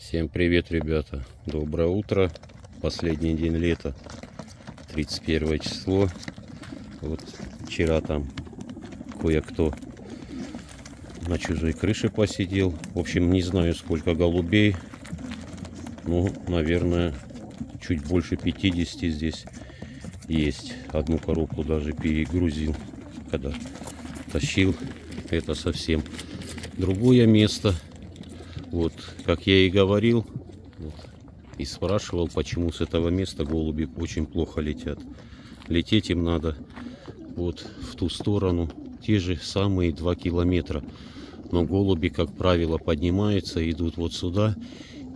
Всем привет, ребята! Доброе утро! Последний день лета, 31 число. Вот вчера там кое-кто на чужой крыше посидел. В общем, не знаю, сколько голубей. Ну, наверное, чуть больше 50 здесь есть. Одну коробку даже перегрузил, когда тащил. Это совсем другое место. Вот, как я и говорил, вот, и спрашивал, почему с этого места голуби очень плохо летят. Лететь им надо вот в ту сторону, те же самые два километра. Но голуби, как правило, поднимаются, идут вот сюда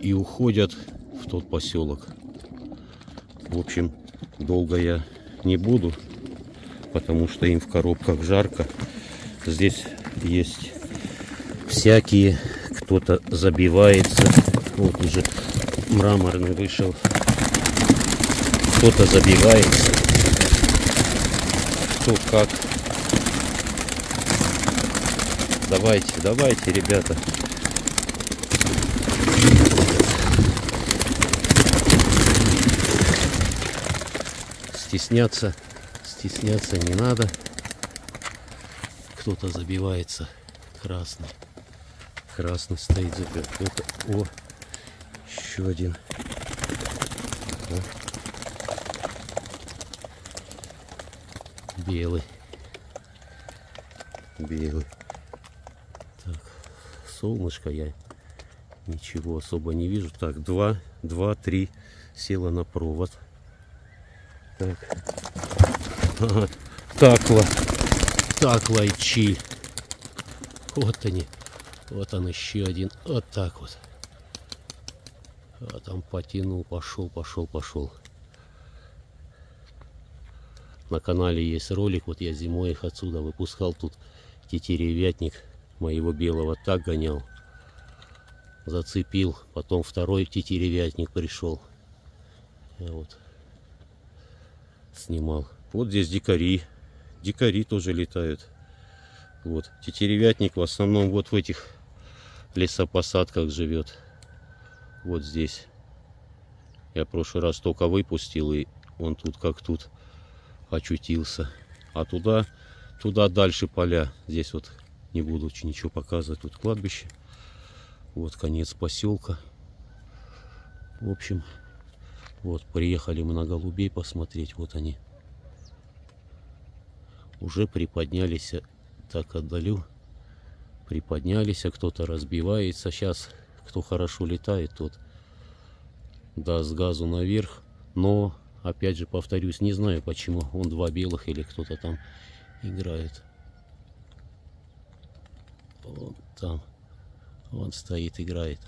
и уходят в тот поселок. В общем, долго я не буду, потому что им в коробках жарко. Здесь есть всякие, кто-то забивается. Вот уже мраморный вышел. Кто-то забивается. Кто как. Давайте, давайте, ребята. Стесняться, стесняться не надо. Кто-то забивается красный. Красный стоит забит. Это, о, еще один. О. Белый. Белый. Так, солнышко я ничего особо не вижу. Так, два, два, три. Села на провод. Так. Ага. Такла. Такла и чиль. Вот они. Вот он еще один. Вот так вот. А там потянул, пошел, пошел, пошел. На канале есть ролик, вот я зимой их отсюда выпускал. Тут тетеревятник моего белого так гонял. Зацепил. Потом второй тетеревятник пришел. Я вот снимал. Вот здесь дикари. Дикари тоже летают. Вот. Тетеревятник в основном вот в этих лесопосадках живет. Вот здесь. Я в прошлый раз только выпустил, и он тут как тут очутился. А туда, туда дальше поля. Здесь вот не буду ничего показывать. Тут кладбище. Вот конец поселка. В общем, вот приехали мы на голубей посмотреть. Вот они. Уже приподнялись. Так отдалю приподнялись, а кто-то разбивается. Сейчас, кто хорошо летает, тот даст газу наверх. Но, опять же, повторюсь, не знаю, почему он два белых или кто-то там играет. Вот там. Он стоит, играет.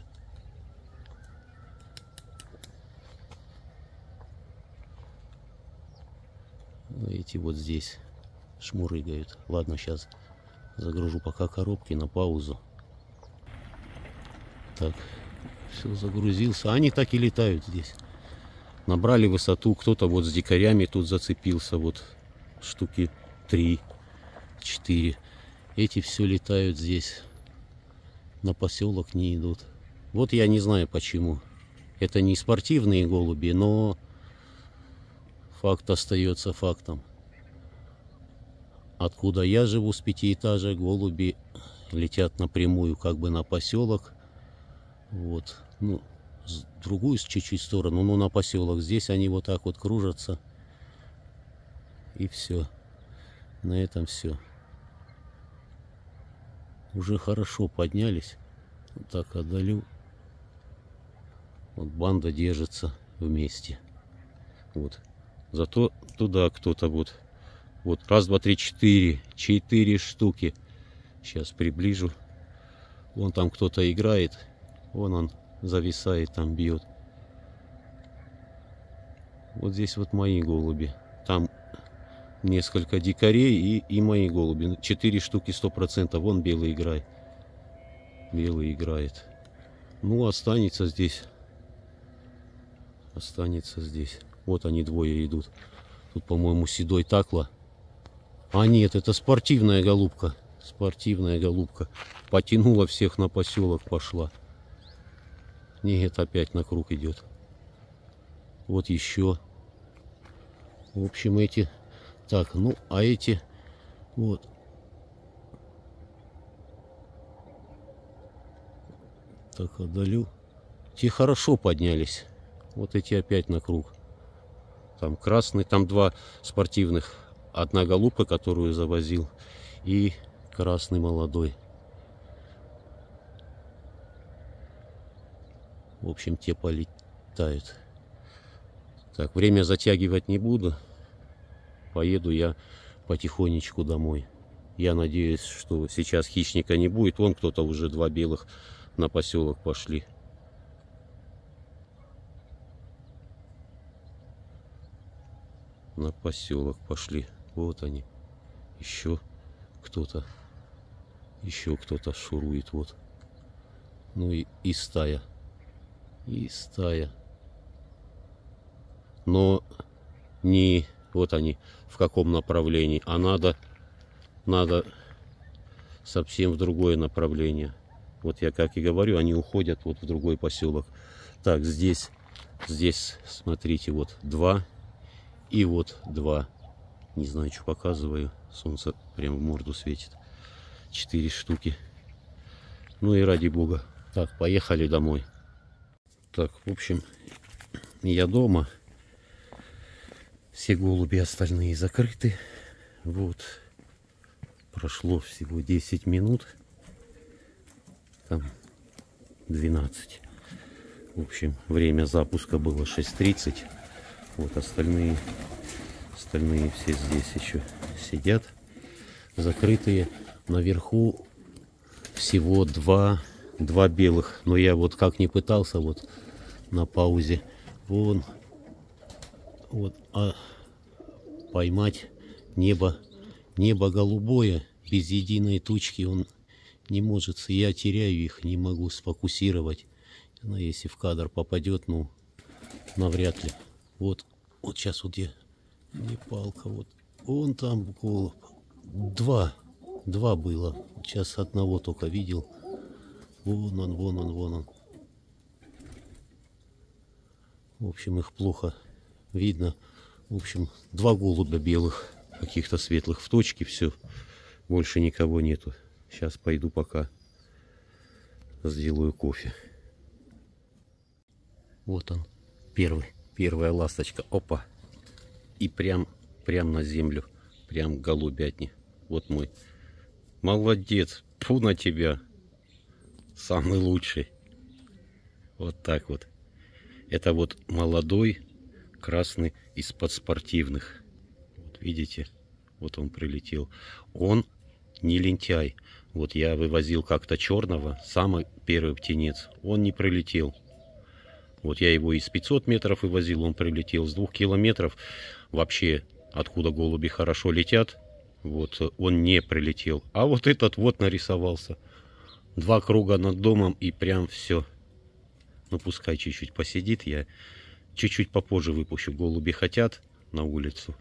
Эти вот здесь шмурыгают. Ладно, сейчас Загружу пока коробки на паузу. Так, все загрузился. Они так и летают здесь. Набрали высоту. Кто-то вот с дикарями тут зацепился. Вот штуки 3, 4. Эти все летают здесь. На поселок не идут. Вот я не знаю почему. Это не спортивные голуби, но факт остается фактом. Откуда я живу с пятиэтажек, голуби летят напрямую как бы на поселок. Вот, ну, с другую чуть-чуть сторону, но на поселок. Здесь они вот так вот кружатся. И все. На этом все. Уже хорошо поднялись. Вот так отдалю. Вот банда держится вместе. Вот. Зато туда кто-то вот вот, раз, два, три, четыре. Четыре штуки. Сейчас приближу. Вон там кто-то играет. Вон он зависает, там бьет. Вот здесь вот мои голуби. Там несколько дикарей и, и мои голуби. Четыре штуки сто процентов. Вон белый играет. Белый играет. Ну, останется здесь. Останется здесь. Вот они двое идут. Тут, по-моему, седой такла. А нет, это спортивная голубка. Спортивная голубка. Потянула всех на поселок, пошла. Нет, опять на круг идет. Вот еще. В общем, эти... Так, ну, а эти... Вот. Так, отдалю. Те хорошо поднялись. Вот эти опять на круг. Там красный, там два спортивных. Одна голубка, которую завозил, и красный молодой. В общем, те полетают. Так, время затягивать не буду. Поеду я потихонечку домой. Я надеюсь, что сейчас хищника не будет. Вон кто-то уже два белых на поселок пошли. На поселок пошли. Вот они. Еще кто-то. Еще кто-то шурует. Вот. Ну и, и стая. И стая. Но не вот они в каком направлении, а надо, надо совсем в другое направление. Вот я как и говорю, они уходят вот в другой поселок. Так, здесь, здесь, смотрите, вот два и вот два. Не знаю, что показываю. Солнце прям в морду светит. Четыре штуки. Ну и ради бога. Так, поехали домой. Так, в общем, я дома. Все голуби остальные закрыты. Вот. Прошло всего 10 минут там 12. В общем, время запуска было 6.30. Вот остальные, остальные все здесь еще сидят, закрытые. Наверху всего два, два белых. Но я вот как не пытался вот на паузе. Вон, вот, а поймать небо, небо голубое без единой тучки он не может, я теряю их, не могу сфокусировать. Но ну, если в кадр попадет, ну, навряд ли. Вот, вот сейчас вот я, не палка, вот, вон там голубь. Два, два было. Сейчас одного только видел. Вон он, вон он, вон он. В общем, их плохо видно. В общем, два голубя белых, каких-то светлых в точке, все. Больше никого нету. Сейчас пойду пока сделаю кофе. Вот он, первый, первая ласточка. Опа. И прям, прям на землю. Прям голубятни. Вот мой. Молодец. Фу на тебя. Самый лучший. Вот так вот. Это вот молодой красный из-под спортивных. Вот видите? Вот он прилетел. Он не лентяй. Вот я вывозил как-то черного, самый первый птенец. Он не прилетел. Вот я его из 500 метров вывозил, он прилетел. С двух километров вообще, откуда голуби хорошо летят, вот он не прилетел. А вот этот вот нарисовался. Два круга над домом и прям все. Ну пускай чуть-чуть посидит, я чуть-чуть попозже выпущу. Голуби хотят на улицу,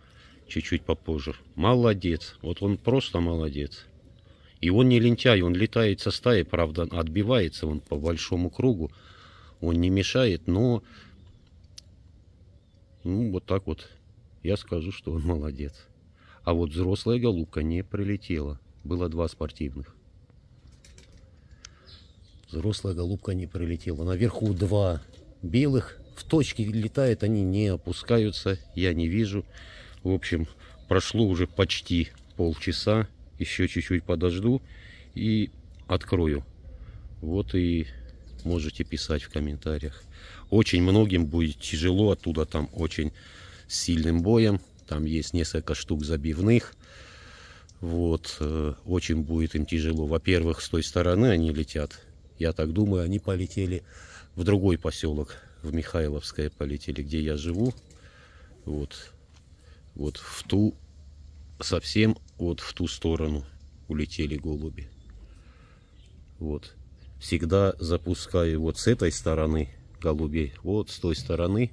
чуть-чуть попозже. Молодец, вот он просто молодец. И он не лентяй, он летает со стаи, правда, отбивается он по большому кругу. Он не мешает, но ну, вот так вот я скажу, что он молодец. А вот взрослая голубка не прилетела. Было два спортивных. Взрослая голубка не прилетела. Наверху два белых. В точке летают, они не опускаются. Я не вижу. В общем, прошло уже почти полчаса еще чуть-чуть подожду и открою. Вот и можете писать в комментариях. Очень многим будет тяжело оттуда, там очень сильным боем. Там есть несколько штук забивных. Вот, э, очень будет им тяжело. Во-первых, с той стороны они летят. Я так думаю, они полетели в другой поселок, в Михайловское полетели, где я живу. Вот, вот в ту совсем вот в ту сторону улетели голуби. Вот всегда запускаю вот с этой стороны голубей, вот с той стороны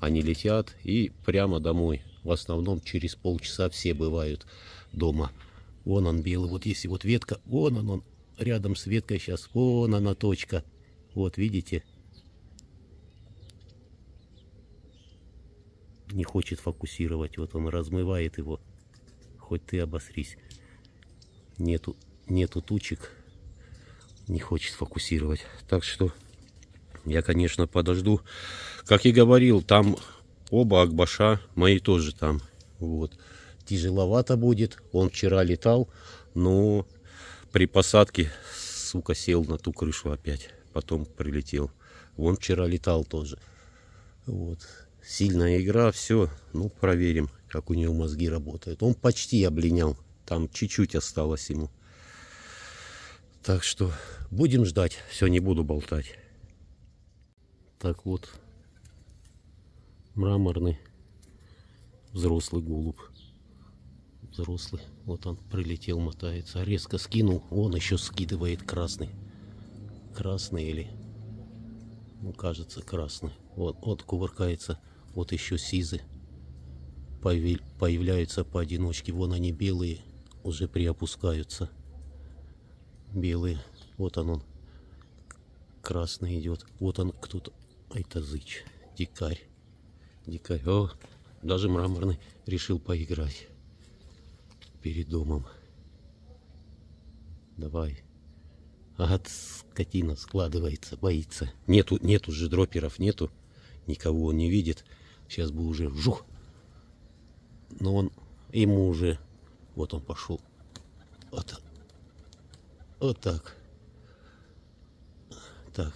они летят и прямо домой. В основном через полчаса все бывают дома. Вон он белый, вот если вот ветка, вон он, он рядом с веткой сейчас, вон она точка. Вот видите? Не хочет фокусировать, вот он размывает его. Хоть ты обосрись. Нету, нету тучек, не хочет фокусировать. Так что я, конечно, подожду. Как и говорил, там оба Акбаша мои тоже там. Вот. Тяжеловато будет. Он вчера летал, но при посадке, сука, сел на ту крышу опять. Потом прилетел. Вон вчера летал тоже. Вот. Сильная игра, все. Ну, проверим, как у него мозги работают. Он почти облинял. Там чуть-чуть осталось ему. Так что будем ждать. Все, не буду болтать. Так вот, мраморный взрослый голубь. Взрослый. Вот он прилетел, мотается. Резко скинул. Он еще скидывает красный. Красный или... Ну, кажется, красный. Вот, вот кувыркается. Вот еще сизы. Появляются поодиночке. Вон они белые. Уже приопускаются. Белые. Вот он, он. Красный идет. Вот он кто-то. Это зыч. Дикарь. Дикарь. О, даже мраморный решил поиграть перед домом. Давай. Ага, скотина складывается, боится. Нету, нету же дроперов, нету. Никого он не видит. Сейчас бы уже жух. Но он, ему уже, вот он пошел. Вот, вот так. Так.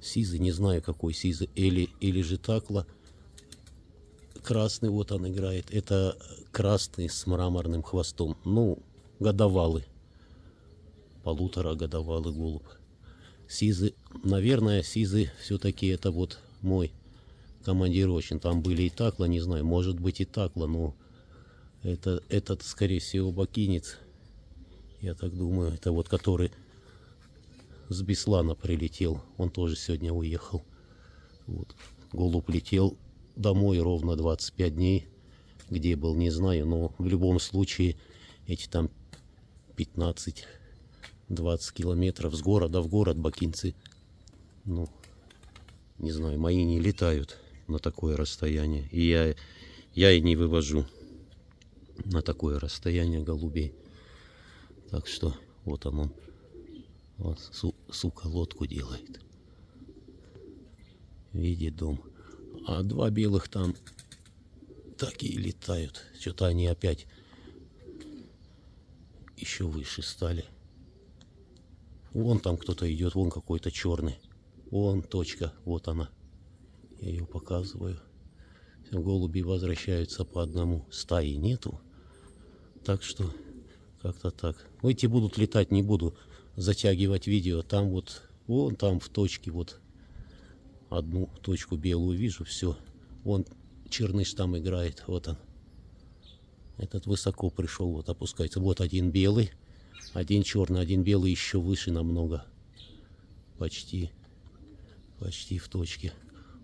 Сизы, не знаю какой Сизы, или, или же Такла. Красный вот он играет. Это красный с мраморным хвостом. Ну, годовалый. Полутора годовалый голубь. Сизы, наверное, Сизы все-таки это вот мой командировочный. Там были и Такла, не знаю, может быть и Такла, но это, этот, скорее всего, бакинец. Я так думаю, это вот который с Беслана прилетел. Он тоже сегодня уехал. Вот. Голубь летел домой ровно 25 дней. Где был, не знаю. Но в любом случае эти там 15-20 километров с города в город бакинцы. Ну, не знаю, мои не летают на такое расстояние. И я, я и не вывожу на такое расстояние голубей. Так что вот он, он вот, су, сука, лодку делает. Видит дом. А два белых там такие летают. Что-то они опять еще выше стали. Вон там кто-то идет, вон какой-то черный. Вон точка, вот она. Я ее показываю. Голуби возвращаются по одному. Стаи нету. Так что как-то так. Эти будут летать, не буду затягивать видео. Там вот, вон там в точке вот одну точку белую вижу, все. Вон черныш там играет, вот он. Этот высоко пришел, вот опускается. Вот один белый, один черный, один белый еще выше намного. Почти, почти в точке.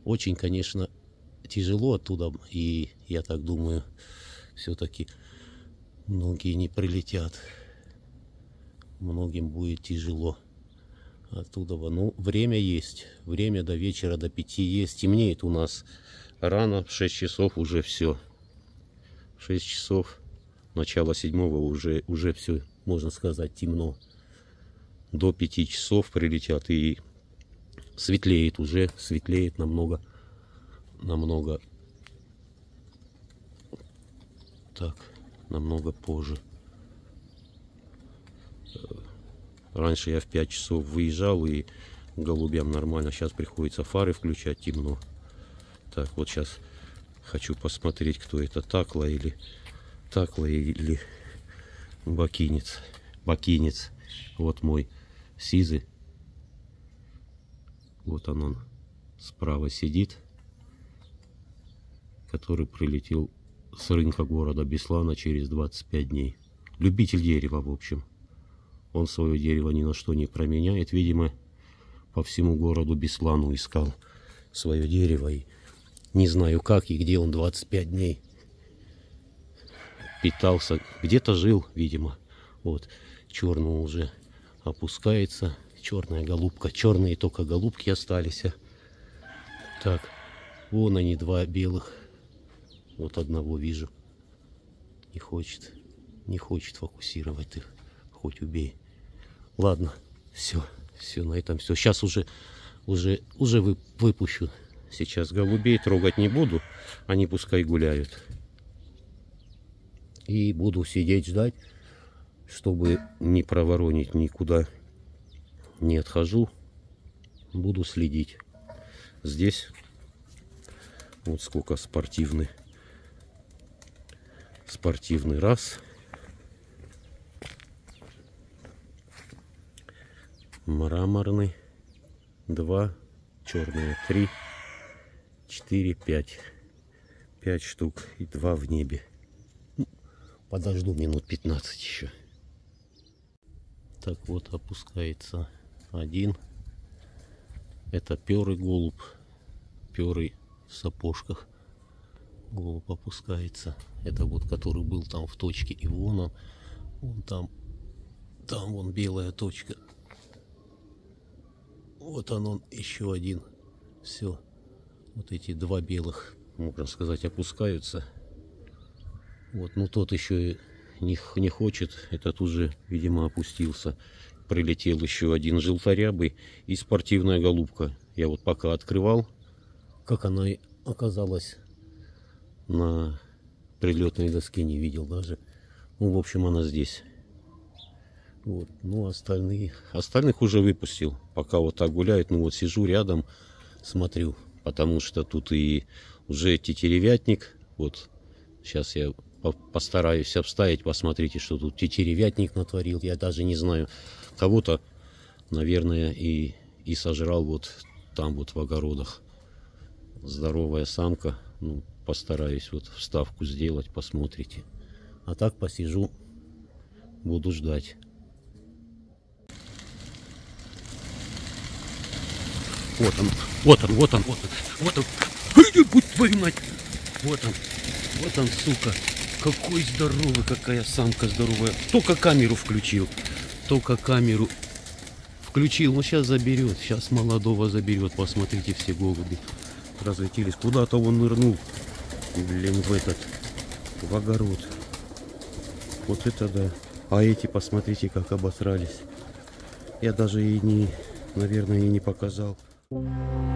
Очень, конечно, тяжело оттуда, и я так думаю, все-таки многие не прилетят многим будет тяжело оттуда. Ну, время есть. Время до вечера, до пяти есть. Темнеет у нас рано, в 6 часов уже все. В 6 часов, начало седьмого уже, уже все, можно сказать, темно. До 5 часов прилетят и светлеет уже, светлеет намного, намного, так, намного позже. Раньше я в 5 часов выезжал и голубям нормально. Сейчас приходится фары включать, темно. Так, вот сейчас хочу посмотреть, кто это, такла или такла или бакинец. Бакинец. Вот мой сизы. Вот он, он справа сидит, который прилетел с рынка города Беслана через 25 дней. Любитель дерева, в общем. Он свое дерево ни на что не променяет. Видимо, по всему городу Беслану искал свое дерево. И не знаю как и где он 25 дней питался. Где-то жил, видимо. Вот, черный уже опускается. Черная голубка. Черные только голубки остались. Так, Вон они, два белых. Вот одного вижу. Не хочет. Не хочет фокусировать их. Хоть убей. Ладно, все. Все, на этом все. Сейчас уже, уже, уже вы, выпущу. Сейчас голубей трогать не буду. Они пускай гуляют. И буду сидеть ждать, чтобы не проворонить никуда. Не отхожу. Буду следить. Здесь вот сколько спортивный. Спортивный раз. Мраморный. Два. Черные. Три. Четыре. Пять. Пять штук. И два в небе. Ну, подожду минут 15 еще. Так вот опускается один. Это перый голубь. Перый в сапожках. Голубь опускается. Это вот который был там в точке. И вон он. Вон там. Там вон белая точка. Вот он, он еще один. Все. Вот эти два белых, можно сказать, опускаются. Вот, ну тот еще не, не хочет. Этот уже, видимо, опустился. Прилетел еще один желторябый и спортивная голубка. Я вот пока открывал, как она оказалась на прилетной доске, не видел даже. Ну, в общем, она здесь. Вот. Ну, остальные... Остальных уже выпустил. Пока вот так гуляют. Ну, вот сижу рядом, смотрю. Потому что тут и уже тетеревятник. Вот. Сейчас я постараюсь обставить. Посмотрите, что тут тетеревятник натворил. Я даже не знаю. Кого-то, наверное, и, и сожрал вот там вот в огородах. Здоровая самка. Ну, постараюсь вот вставку сделать, посмотрите. А так посижу, буду ждать. Вот он, вот он, вот он, вот он, вот он. Будь твою мать. Вот он, вот он, сука. Какой здоровый, какая самка здоровая. Только камеру включил. Только камеру включил. Ну, сейчас заберет. Сейчас молодого заберет. Посмотрите, все голуби разлетелись. Куда-то он нырнул. Блин, в этот, в огород. Вот это да. А эти, посмотрите, как обосрались. Я даже и не, наверное, и не показал. Прилетела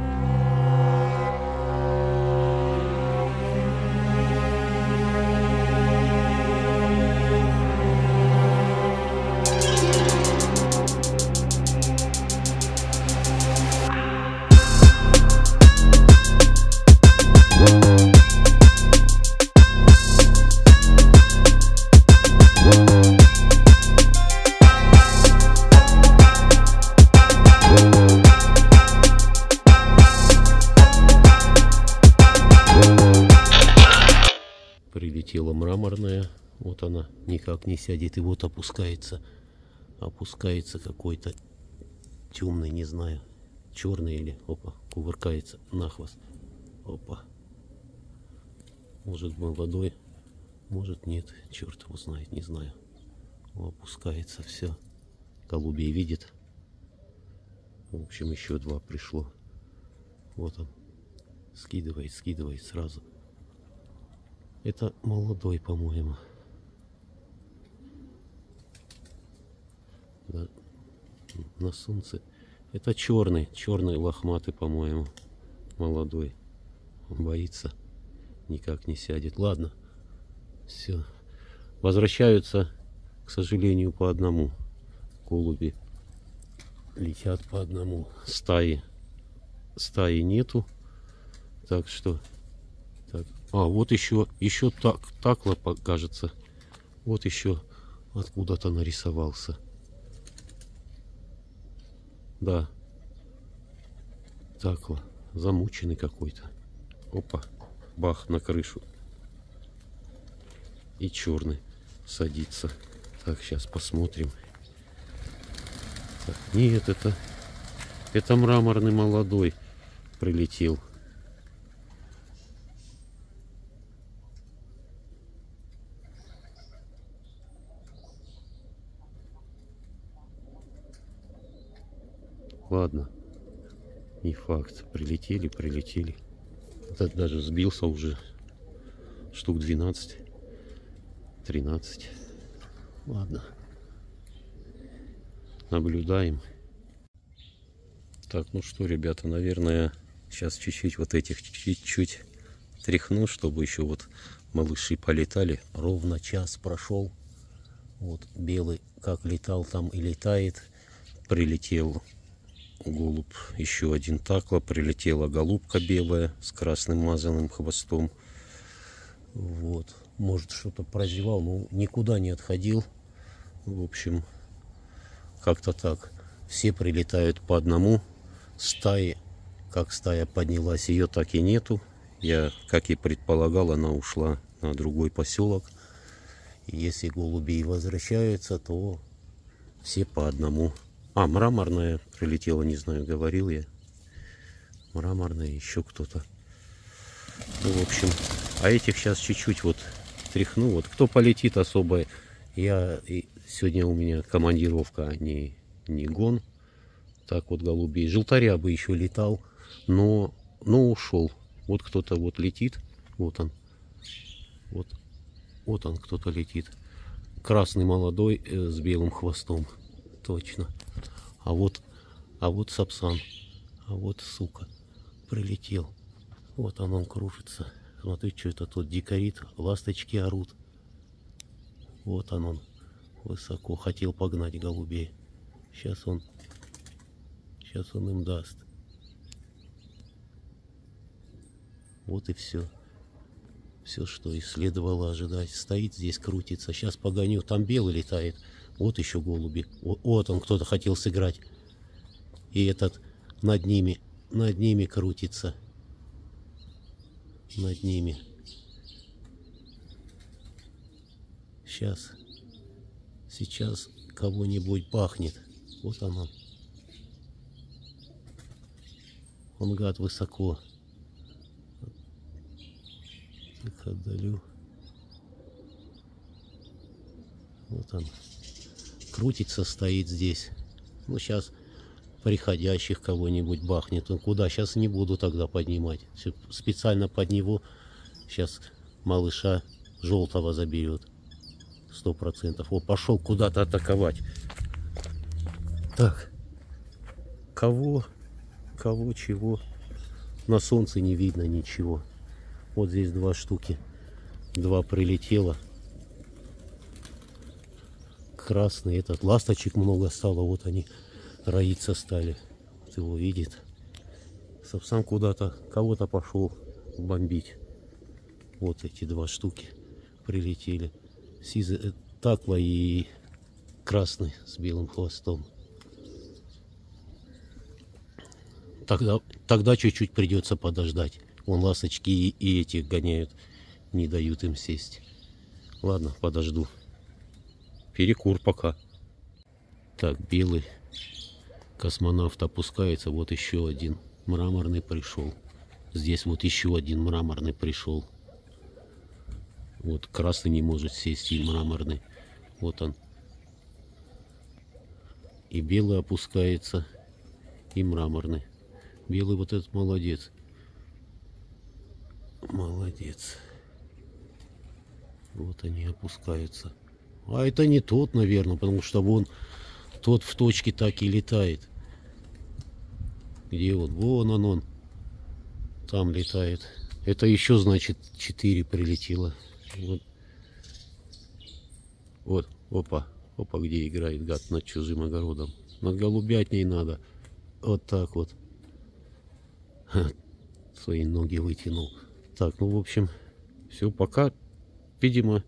сядет. И вот опускается. Опускается какой-то темный, не знаю. Черный или... Опа, кувыркается на хвост. Опа. Может молодой, может нет. Черт его знает, не знаю. Опускается все. Голубей видит. В общем, еще два пришло. Вот он. Скидывает, скидывает сразу. Это молодой, по-моему. Да. На солнце. Это черный, черный лохматый, по-моему. Молодой. Он боится. Никак не сядет. Ладно. Все. Возвращаются, к сожалению, по одному. Голуби летят по одному. Стаи. Стаи нету. Так что так. А, вот еще, еще так, такла, кажется. Вот еще откуда-то нарисовался. Да. Такла. Замученный какой-то. Опа. Бах, на крышу. И черный садится. Так, сейчас посмотрим. Так, нет, это... Это мраморный молодой прилетел. Ладно. Не факт. Прилетели, прилетели. где-то даже сбился уже штук 12, 13. Ладно. Наблюдаем. Так, ну что, ребята, наверное, сейчас чуть-чуть вот этих чуть-чуть тряхну, чтобы еще вот малыши полетали. Ровно час прошел. Вот белый как летал там и летает. Прилетел голубь, еще один такла. Прилетела голубка белая с красным мазанным хвостом. Вот. Может, что-то прозевал, но никуда не отходил. В общем, как-то так. Все прилетают по одному. Стаи, как стая поднялась, ее так и нету. Я, как и предполагал, она ушла на другой поселок. Если голуби возвращаются, то все по одному. А, мраморная прилетела, не знаю, говорил я. Мраморная, еще кто-то. Ну, в общем, а этих сейчас чуть-чуть вот тряхну. Вот кто полетит особо, я сегодня у меня командировка, а не, не гон. Так вот голубей. Желтаря бы еще летал, но, но ушел. Вот кто-то вот летит. Вот он. Вот, вот он кто-то летит. Красный молодой э, с белым хвостом. Точно. А вот, а вот сапсан. А вот сука. Прилетел. Вот он, он кружится. Смотри, что это тут дикарит. Ласточки орут. Вот он, он высоко. Хотел погнать голубей. Сейчас он, сейчас он им даст. Вот и все. Все, что и следовало ожидать. Стоит здесь, крутится. Сейчас погоню. Там белый летает. Вот еще голуби. Вот он, кто-то хотел сыграть. И этот над ними, над ними крутится над ними. Сейчас, сейчас кого-нибудь пахнет. Вот оно. Он гад высоко. Их отдалю. Вот он. Крутится, стоит здесь. Ну, сейчас приходящих кого-нибудь бахнет. Ну куда? Сейчас не буду тогда поднимать. Специально под него сейчас малыша желтого заберет. Сто процентов. О, пошел куда-то атаковать. Так. Кого? Кого? Чего? На солнце не видно ничего. Вот здесь два штуки. Два прилетело. Красный этот. Ласточек много стало. Вот они роиться стали. Вот его видит. Сапсан куда-то, кого-то пошел бомбить. Вот эти два штуки прилетели. Сизы, э, такла и красный с белым хвостом. Тогда, тогда чуть-чуть придется подождать. Вон ласточки и, и этих гоняют, не дают им сесть. Ладно, подожду. Перекур пока. Так, белый Космонавт опускается, вот еще один мраморный пришел. Здесь вот еще один мраморный пришел. Вот красный не может сесть и мраморный. Вот он. И белый опускается, и мраморный. Белый вот этот молодец. Молодец. Вот они опускаются. А это не тот, наверное, потому что вон тот в точке так и летает. Где вот? Вон он, он. Там летает. Это еще, значит, 4 прилетело. Вот. Вот, опа. Опа, где играет гад над чужим огородом. Над голубятней надо. Вот так вот. Свои ноги вытянул. Так, ну, в общем, все, пока, видимо,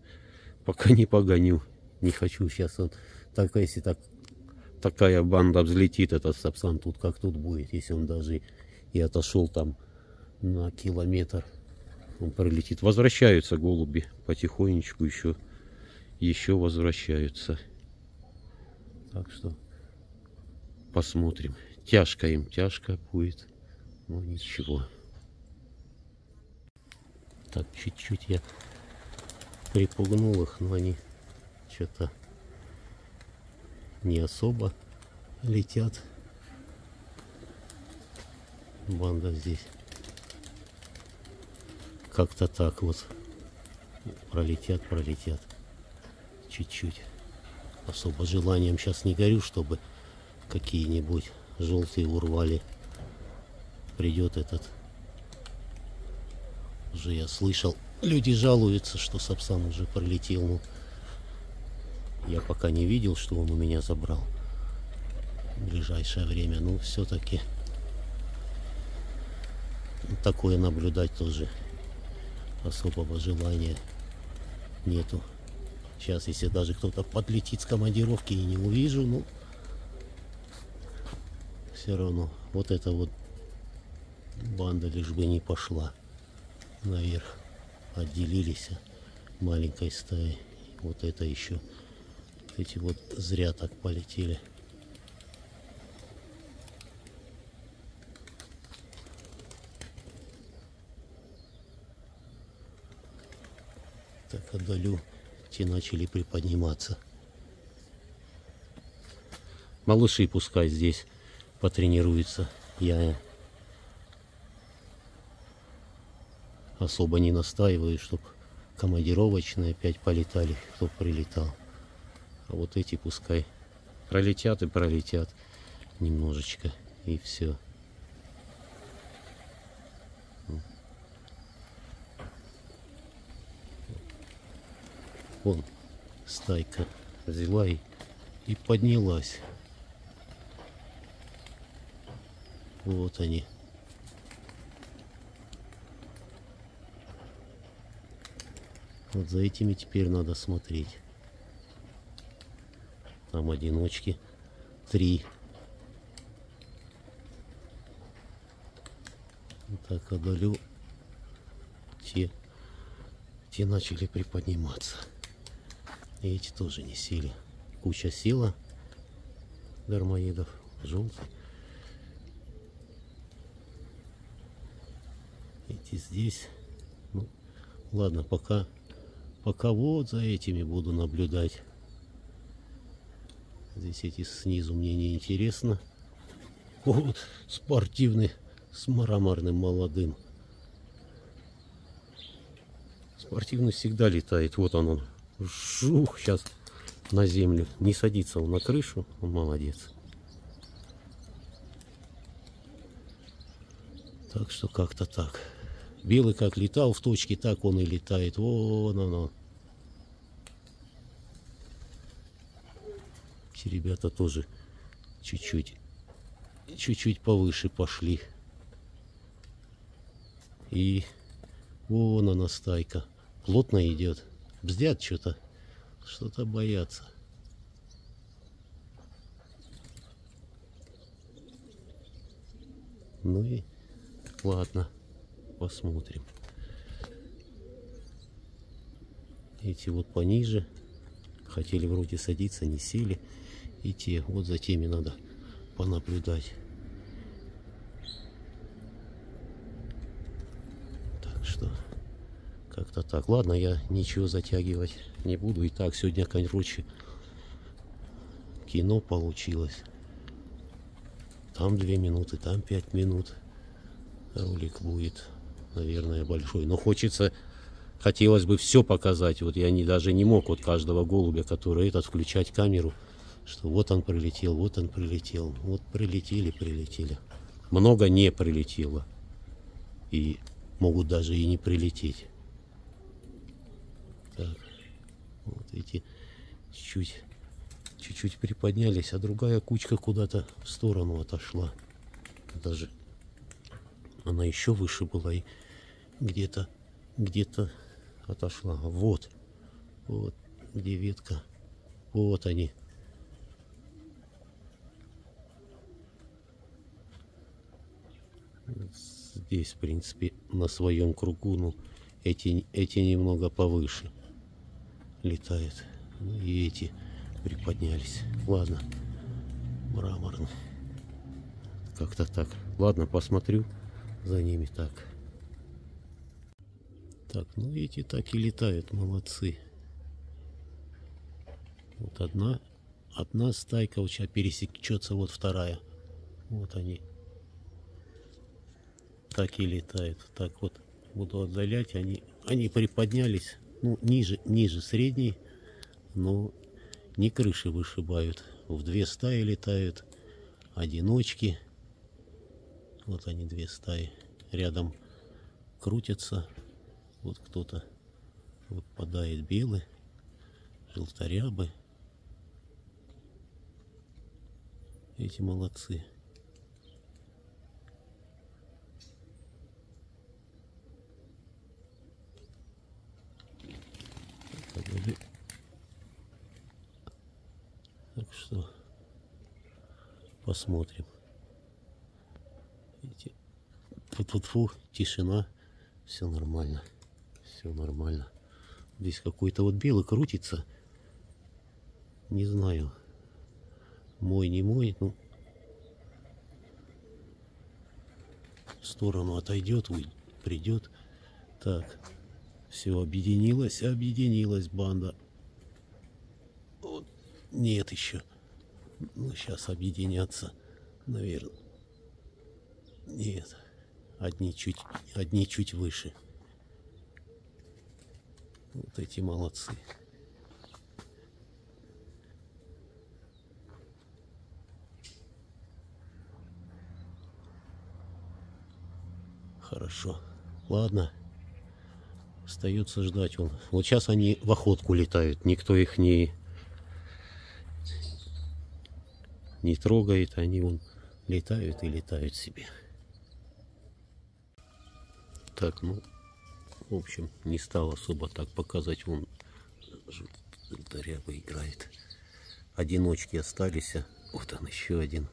пока не погоню. Не хочу сейчас он, так, если так такая банда взлетит, этот сапсан тут как тут будет, если он даже и отошел там на километр. Он прилетит. Возвращаются голуби потихонечку еще, еще возвращаются. Так что посмотрим. Тяжко им, тяжко будет. Но ничего. Так, чуть-чуть я припугнул их, но они что-то не особо летят. Банда здесь. как-то так вот пролетят, пролетят. Чуть-чуть. Особо желанием сейчас не горю, чтобы какие-нибудь желтые урвали. Придет этот. Уже я слышал, люди жалуются, что Сапсан уже пролетел. Ну, я пока не видел, что он у меня забрал в ближайшее время. Ну, все-таки такое наблюдать тоже особого желания нету. Сейчас, если даже кто-то подлетит с командировки и не увижу, ну, все равно вот эта вот банда лишь бы не пошла наверх. Отделились маленькой стаей. Вот это еще. Эти вот зря так полетели. Так, отдалю. Те начали приподниматься. Малыши пускай здесь потренируются. Я особо не настаиваю, чтобы командировочные опять полетали, кто прилетал. А вот эти пускай пролетят и пролетят немножечко, и все. Вон стайка взяла и, и поднялась. Вот они. Вот за этими теперь надо смотреть. Там одиночки. Три. Так одолю. Те, те начали приподниматься. И эти тоже не сели. Куча сила дармоедов. Желтый. Эти здесь. Ну, ладно, пока Пока вот за этими буду наблюдать. Здесь эти снизу мне не интересно. Вот спортивный с мраморным молодым. Спортивный всегда летает. Вот он, он. Жух, сейчас на землю. Не садится он на крышу. Он молодец. Так что как-то так. Белый как летал в точке, так он и летает. Вон оно. Эти ребята тоже чуть-чуть, чуть-чуть повыше пошли. И вон она стайка. Плотно идет. Бздят что-то. Что-то боятся. Ну и ладно посмотрим. Эти вот пониже. Хотели вроде садиться, не сели. И те, вот за теми надо понаблюдать. Так что, как-то так. Ладно, я ничего затягивать не буду. И так, сегодня, короче, кино получилось. Там две минуты, там пять минут ролик будет наверное, большой. Но хочется, хотелось бы все показать. Вот я не, даже не мог вот каждого голубя, который этот, включать камеру, что вот он прилетел, вот он прилетел. Вот прилетели, прилетели. Много не прилетело. И могут даже и не прилететь. Так, вот эти чуть-чуть чуть-чуть приподнялись, а другая кучка куда-то в сторону отошла. Даже она еще выше была и где-то где-то отошла. Вот. Вот где ветка. Вот они. Здесь, в принципе, на своем кругу, ну, эти, эти немного повыше летают. Ну, и эти приподнялись. Ладно, мраморно. Как-то так. Ладно, посмотрю за ними так. Так, ну эти так и летают, молодцы. Вот одна, одна стайка у тебя пересечется, вот вторая. Вот они. Так и летают. Так вот буду отдалять. Они, они приподнялись, ну, ниже, ниже средней, но не крыши вышибают. В две стаи летают, одиночки. Вот они, две стаи. Рядом крутятся. Вот кто-то выпадает белый, желторябы. Эти молодцы. Так что посмотрим. Видите, фу тишина, все нормально, все нормально. Здесь какой-то вот белый крутится, не знаю, мой не мой, ну. В сторону отойдет, придет. Так, все объединилось, объединилась банда. Нет еще. Ну, сейчас объединятся, наверное. Нет. Одни чуть, одни чуть выше. Вот эти молодцы. Хорошо. Ладно. Остается ждать он. Вот сейчас они в охотку летают. Никто их не не трогает, они вон летают и летают себе. Так, ну, в общем, не стал особо так показать, вон желторяба играет. Одиночки остались, а вот он еще один.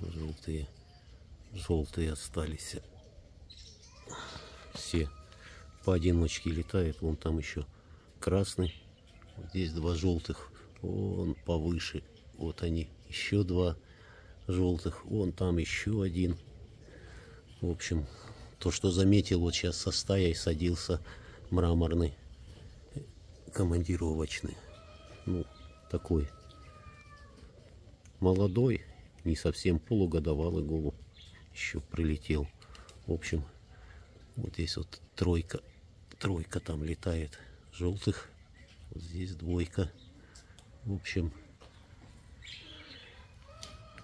Желтые, желтые остались. Все поодиночке летают, вон там еще красный, здесь два желтых Вон повыше. Вот они. Еще два желтых. Вон там еще один. В общем, то, что заметил, вот сейчас со стаей садился мраморный командировочный. Ну, такой молодой, не совсем полугодовалый голубь еще прилетел. В общем, вот здесь вот тройка, тройка там летает желтых. Вот здесь двойка. В общем,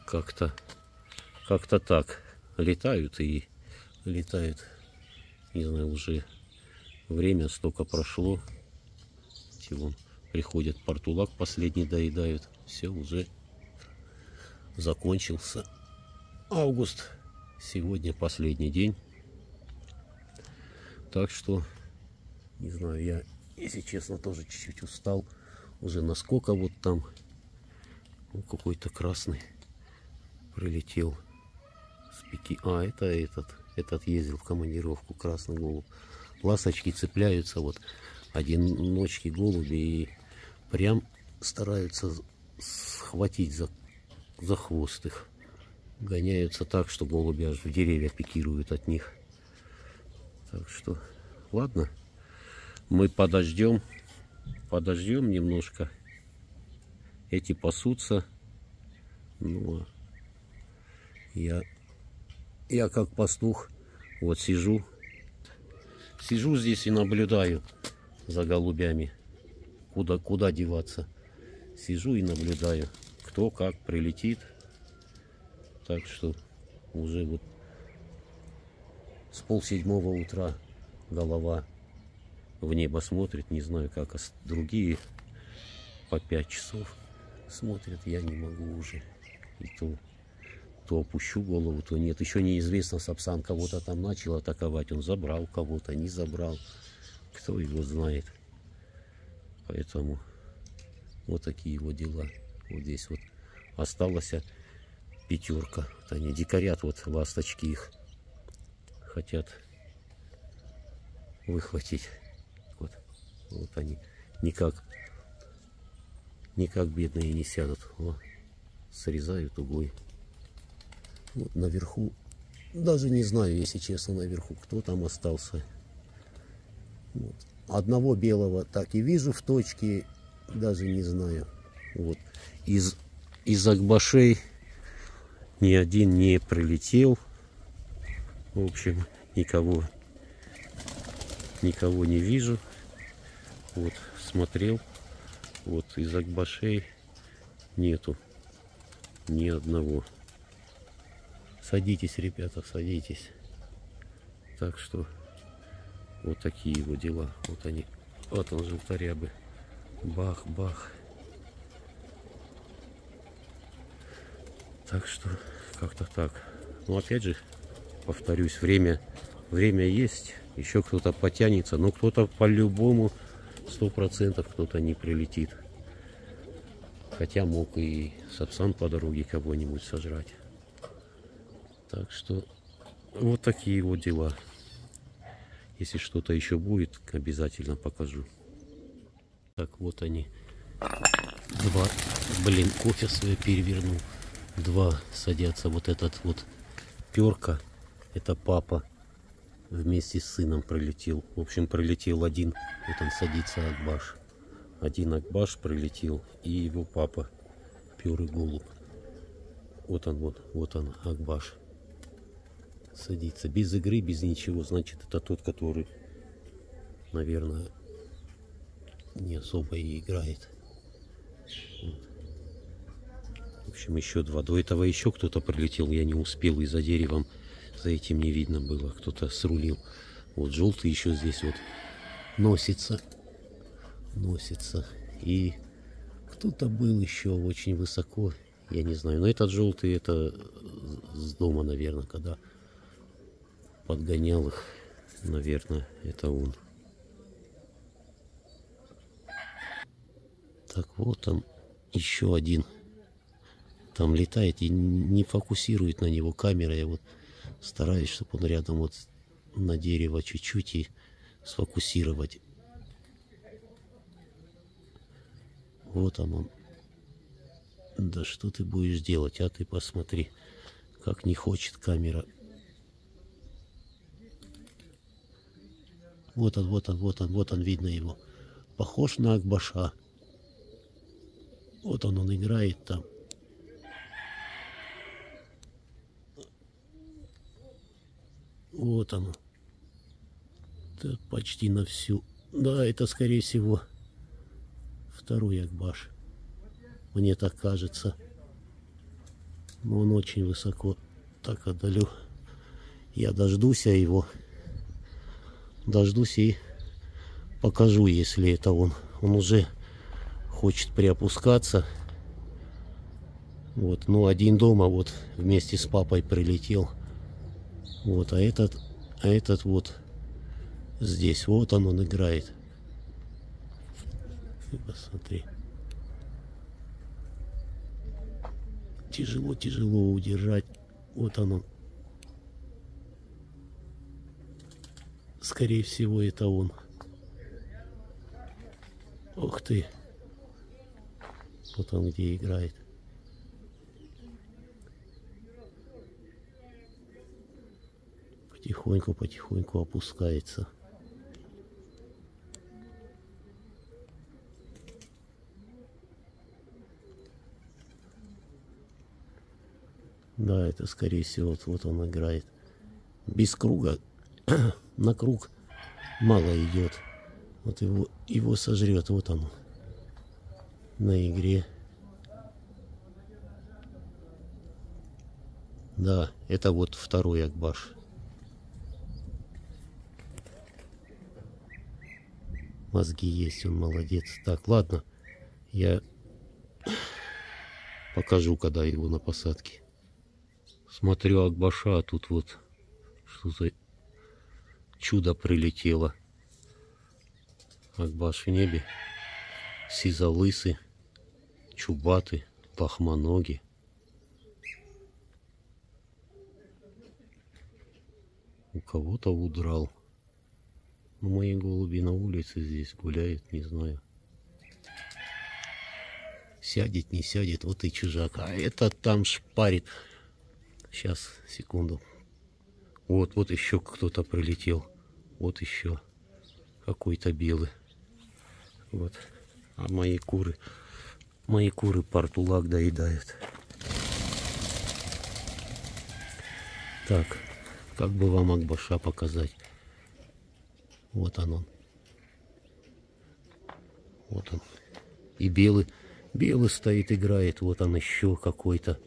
как-то как-то так летают и летают. Не знаю, уже время столько прошло. Вон приходят портулак последний доедают. Все уже закончился август. Сегодня последний день. Так что, не знаю, я, если честно, тоже чуть-чуть устал уже насколько вот там ну, какой-то красный прилетел с пики. А, это этот, этот ездил в командировку, красный голубь. Ласточки цепляются, вот одиночки голуби и прям стараются схватить за, за хвост их. Гоняются так, что голуби аж в деревья пикируют от них. Так что, ладно, мы подождем подождем немножко. Эти пасутся. Ну, а я, я как пастух вот сижу. Сижу здесь и наблюдаю за голубями. Куда, куда деваться. Сижу и наблюдаю, кто как прилетит. Так что уже вот с пол седьмого утра голова в небо смотрит, не знаю, как другие по 5 часов смотрят, я не могу уже. И то, то опущу голову, то нет. Еще неизвестно, Сапсан кого-то там начал атаковать, он забрал кого-то, не забрал. Кто его знает. Поэтому вот такие его дела. Вот здесь вот осталась пятерка. Вот они дикарят, вот ласточки их хотят выхватить. Вот они никак, никак бедные не сядут. О, срезают углы. Вот наверху, даже не знаю, если честно, наверху, кто там остался. Вот. Одного белого так и вижу в точке, даже не знаю. Вот. Из, из Акбашей ни один не прилетел. В общем, никого, никого не вижу. Вот, смотрел. Вот, из Акбашей нету ни одного. Садитесь, ребята, садитесь. Так что вот такие его дела. Вот они. Вот он, желторябы. Бах, бах. Так что как-то так. Но опять же, повторюсь, время, время есть. Еще кто-то потянется, но кто-то по-любому сто процентов кто-то не прилетит. Хотя мог и сапсан по дороге кого-нибудь сожрать. Так что вот такие вот дела. Если что-то еще будет, обязательно покажу. Так, вот они. Два. Блин, кофе свое перевернул. Два садятся. Вот этот вот перка. Это папа. Вместе с сыном пролетел. В общем, пролетел один. Вот он садится, Акбаш. Один Акбаш пролетел. И его папа. Пёрый голубь. Вот он, вот, вот он, Акбаш садится. Без игры, без ничего. Значит, это тот, который, наверное, не особо и играет. Вот. В общем, еще два. До этого еще кто-то прилетел. Я не успел, и за деревом за этим не видно было. Кто-то срулил. Вот желтый еще здесь вот носится. Носится. И кто-то был еще очень высоко. Я не знаю. Но этот желтый, это с дома, наверное, когда подгонял их. Наверное, это он. Так, вот там еще один. Там летает и не фокусирует на него камера. Я вот стараюсь, чтобы он рядом вот на дерево чуть-чуть и сфокусировать. Вот он он. Да что ты будешь делать, а ты посмотри, как не хочет камера Вот он, вот он, вот он, вот он, видно его. Похож на Акбаша. Вот он, он играет там. Вот оно. Так, почти на всю. Да, это, скорее всего, второй Акбаш. Мне так кажется. Но он очень высоко так отдалю. Я дождусь его дождусь и покажу, если это он. Он уже хочет приопускаться. Вот, ну один дома вот вместе с папой прилетел. Вот, а этот, а этот вот здесь, вот он, он играет. посмотри. Тяжело, тяжело удержать. Вот он, он Скорее всего, это он. Ух ты. Вот он где играет. Потихоньку, потихоньку опускается. Да, это скорее всего вот, вот он играет. Без круга на круг мало идет. Вот его, его сожрет. Вот он на игре. Да, это вот второй Акбаш. Мозги есть, он молодец. Так, ладно. Я покажу, когда его на посадке. Смотрю Акбаша, тут вот что за чудо прилетело. Акбаш в небе. Сизолысы, чубаты, пахмоноги. У кого-то удрал. Мои голуби на улице здесь гуляют, не знаю. Сядет, не сядет, вот и чужак. А этот там шпарит. Сейчас, секунду. Вот, вот еще кто-то прилетел. Вот еще какой-то белый. Вот. А мои куры, мои куры портулак доедают. Так, Как бы вам Акбаша показать. Вот он он. Вот он. И белый, белый стоит, играет. Вот он еще какой-то.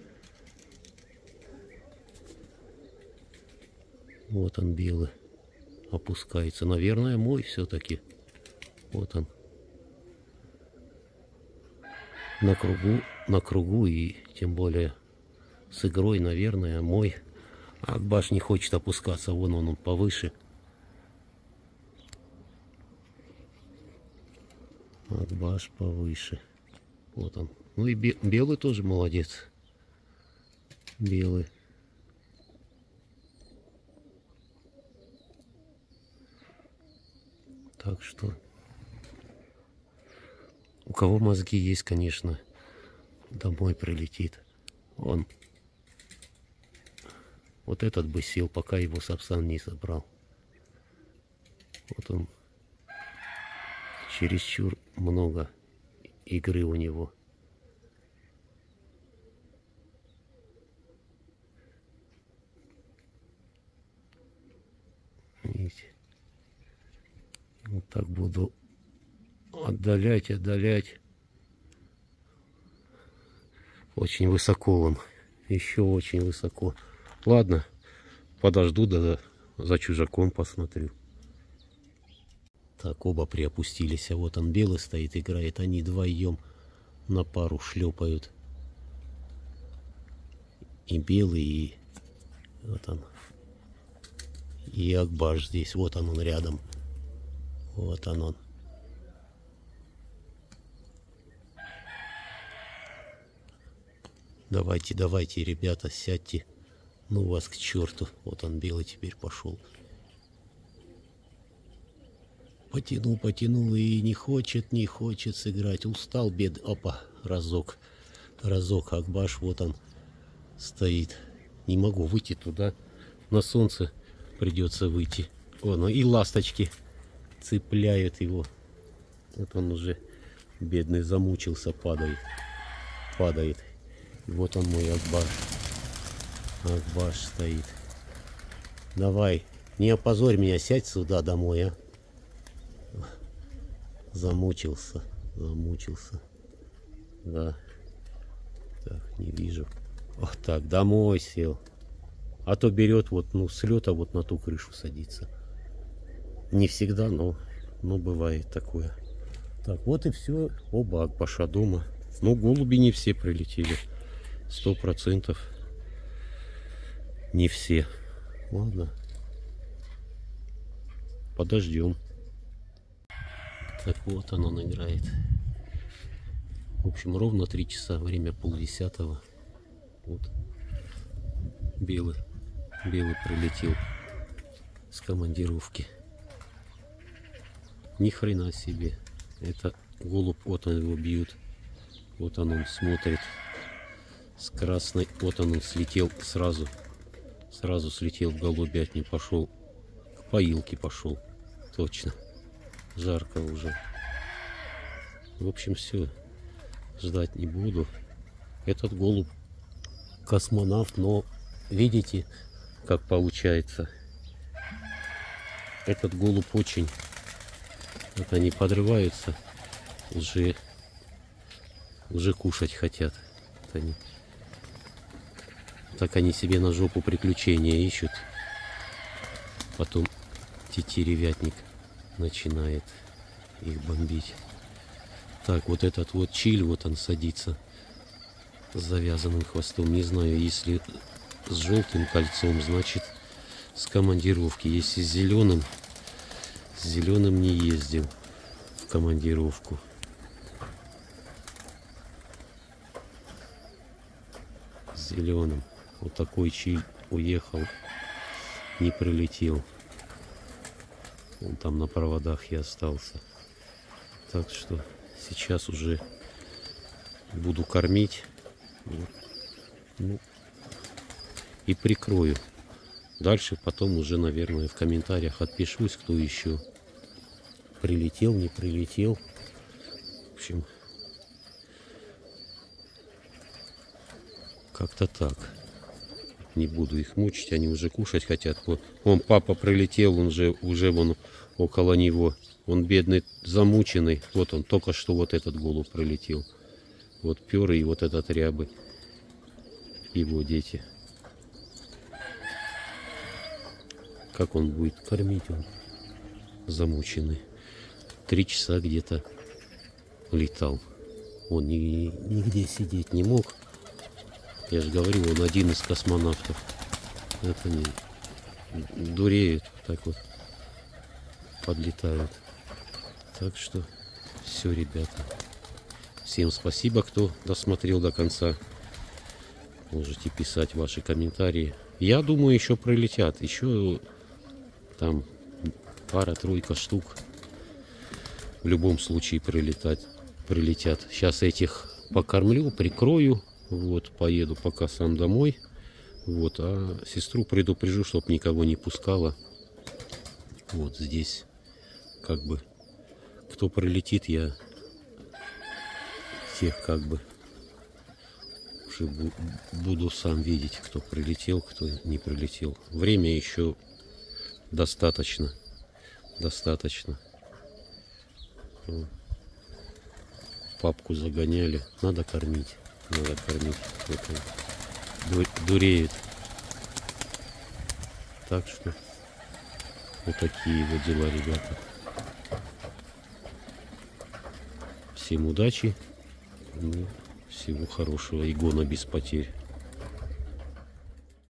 Вот он белый. Опускается. Наверное, мой все-таки. Вот он. На кругу, на кругу и тем более с игрой, наверное, мой. Акбаш не хочет опускаться. Вон он, он повыше. Акбаш повыше. Вот он. Ну и белый тоже молодец. Белый. Так что у кого мозги есть, конечно, домой прилетит. Он вот этот бы сел, пока его Сапсан не забрал. Вот он чересчур много игры у него. Видите? Вот так буду отдалять, отдалять. Очень высоко он. Еще очень высоко. Ладно, подожду, да за чужаком посмотрю. Так, оба приопустились. А вот он белый стоит, играет. Они вдвоем на пару шлепают. И белый, и вот он. И Акбаш здесь. Вот он, он рядом. Вот он он. Давайте, давайте, ребята, сядьте. Ну вас к черту. Вот он белый теперь пошел. Потянул, потянул и не хочет, не хочет сыграть. Устал бед. Опа, разок. Разок. Акбаш, вот он стоит. Не могу выйти туда. На солнце придется выйти. О, ну и ласточки цепляют его. Вот он уже бедный замучился, падает. Падает. вот он мой Акбаш. Акбаш стоит. Давай, не опозорь меня, сядь сюда домой, а. Замучился, замучился. Да. Так, не вижу. Вот так, домой сел. А то берет вот, ну, с лета вот на ту крышу садится. Не всегда, но, но бывает такое. Так, вот и все. Оба Акбаша дома. Ну, голуби не все прилетели. Сто процентов. Не все. Ладно. Подождем. Так вот он, он. В общем, ровно три часа. Время полдесятого. Вот. Белый. Белый прилетел с командировки. Ни хрена себе. Это голубь, вот он его бьют. Вот он, он смотрит. С красной, вот он, он слетел сразу. Сразу слетел в голубятню, пошел. К поилке пошел. Точно. Жарко уже. В общем, все. Ждать не буду. Этот голубь космонавт, но видите, как получается. Этот голубь очень вот они подрываются, уже, уже кушать хотят. Вот они. Так они себе на жопу приключения ищут. Потом тетеревятник начинает их бомбить. Так, вот этот вот чиль, вот он садится с завязанным хвостом. Не знаю, если с желтым кольцом, значит с командировки. Если с зеленым, с зеленым не ездил в командировку. Зеленым. Вот такой чей уехал, не прилетел. Он там на проводах и остался. Так что сейчас уже буду кормить. Ну, и прикрою. Дальше потом уже, наверное, в комментариях отпишусь, кто еще прилетел, не прилетел. В общем, как-то так. Не буду их мучить, они уже кушать хотят. Вот, он папа прилетел, он же уже вон около него. Он бедный, замученный. Вот он, только что вот этот голубь прилетел. Вот перы и вот этот рябы. Его дети. Как он будет кормить он? Замученный. Три часа где-то летал. Он ни, нигде сидеть не мог. Я же говорю, он один из космонавтов. Это не дуреют так вот подлетают. Так что все, ребята. Всем спасибо, кто досмотрел до конца. Можете писать ваши комментарии. Я думаю, еще пролетят. Еще там пара-тройка штук. В любом случае прилетать, прилетят. Сейчас этих покормлю, прикрою. Вот, поеду пока сам домой. Вот, а сестру предупрежу, чтоб никого не пускала. Вот здесь, как бы, кто пролетит, я всех как бы уже буду сам видеть, кто прилетел, кто не прилетел. Время еще достаточно. Достаточно. Папку загоняли. Надо кормить. Надо кормить. Вот дуреет. Так что вот такие вот дела, ребята. Всем удачи. Ну, всего хорошего и гона без потерь.